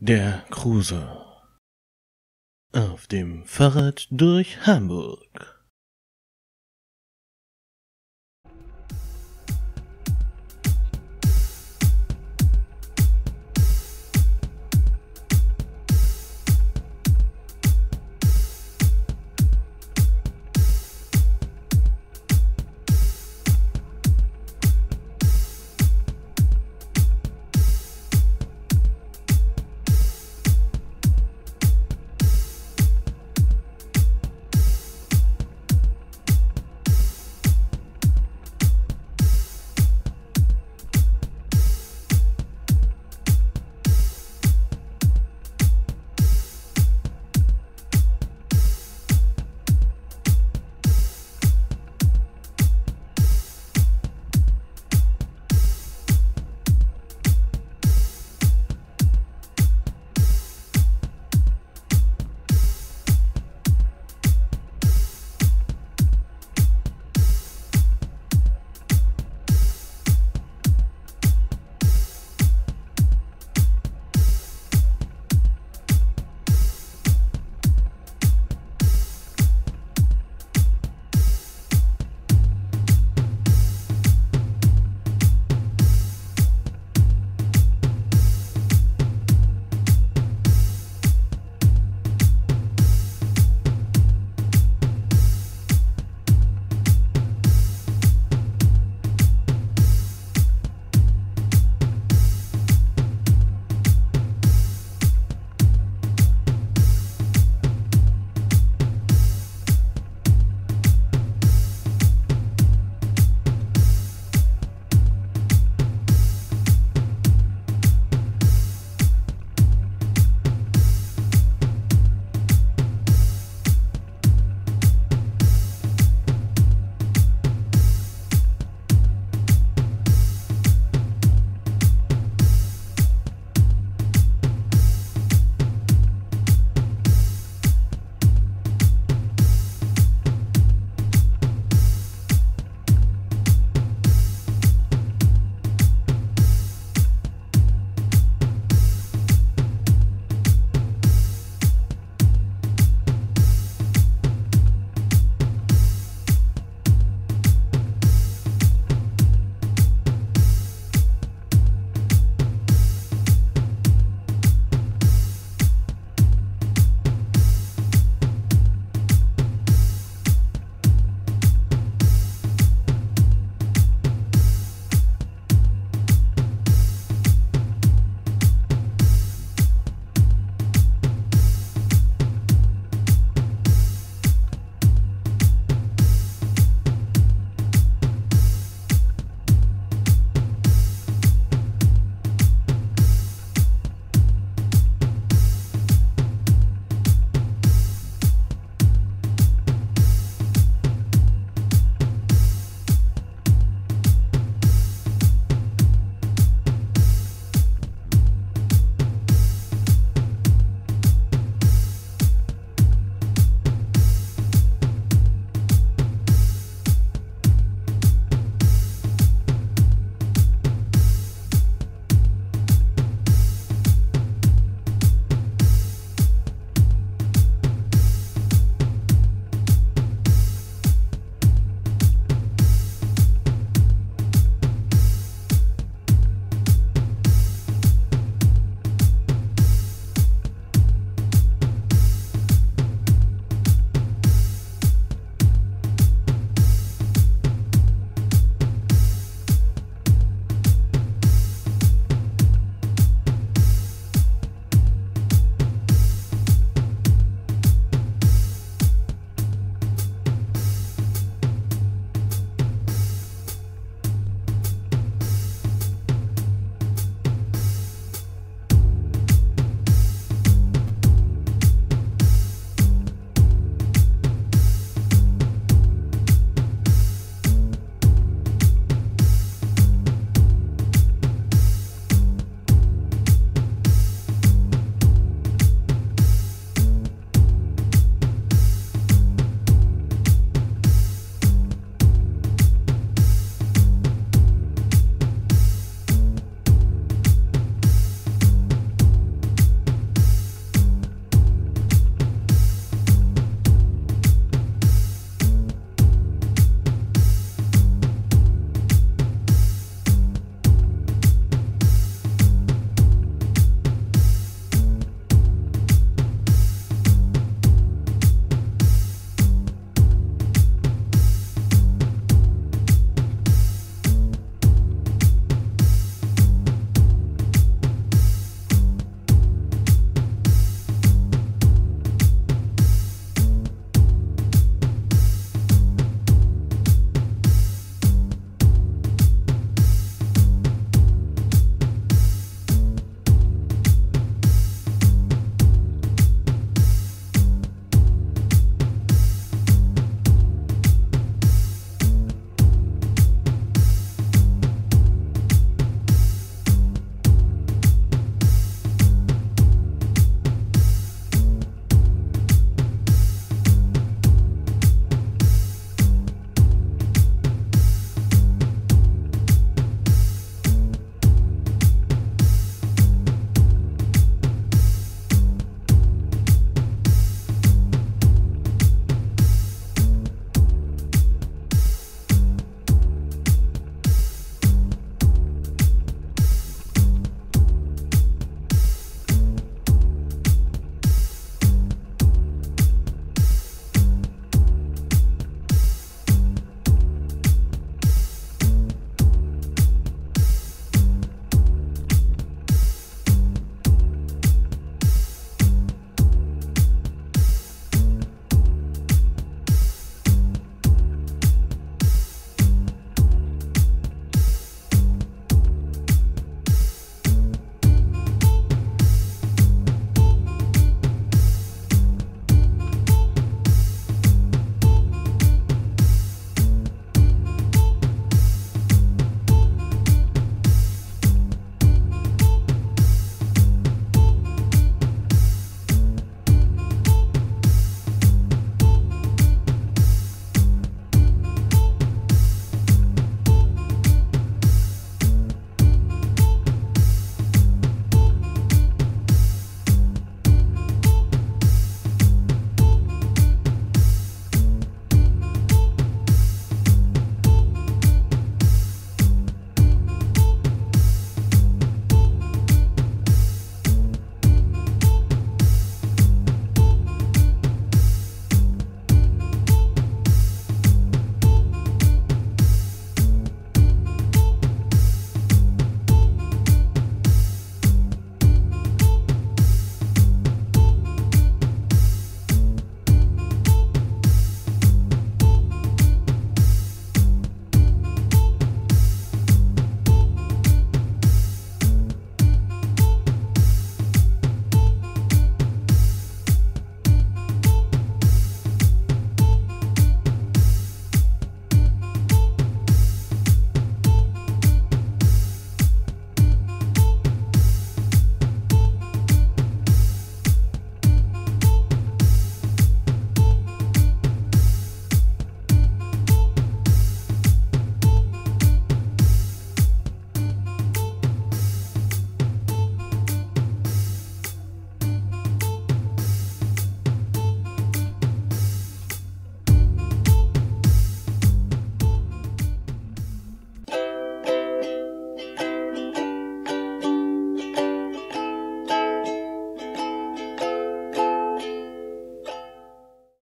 Der Kruse. Auf dem Fahrrad durch Hamburg.